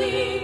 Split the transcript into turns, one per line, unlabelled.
holy.